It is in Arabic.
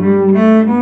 Mm-hmm.